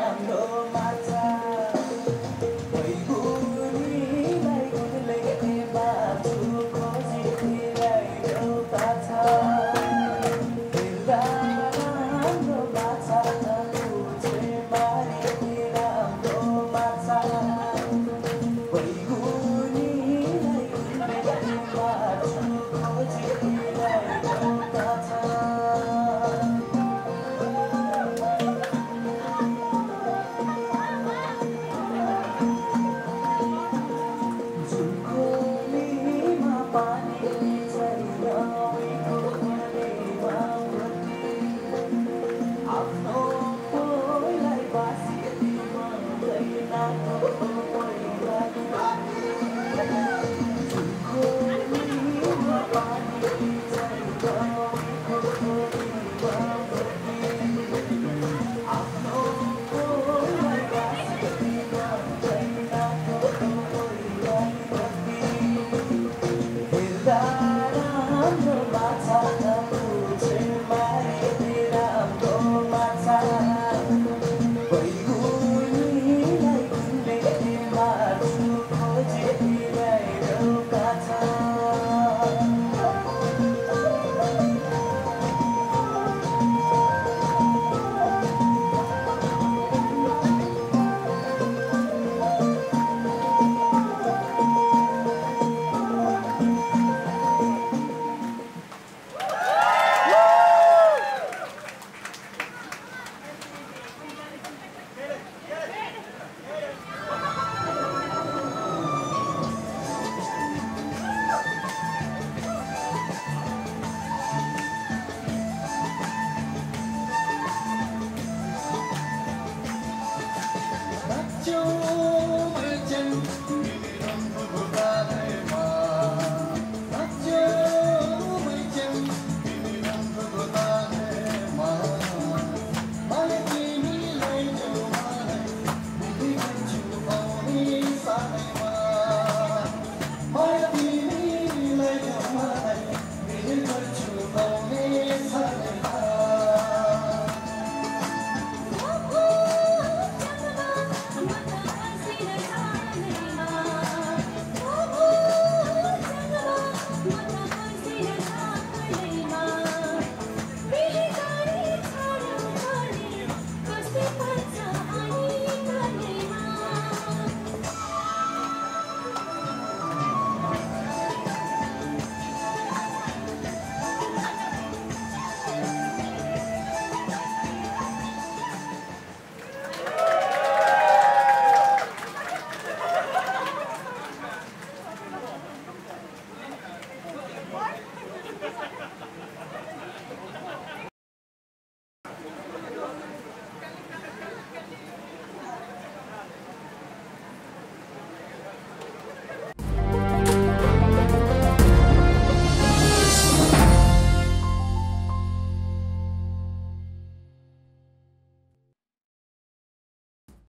राम्रो माछा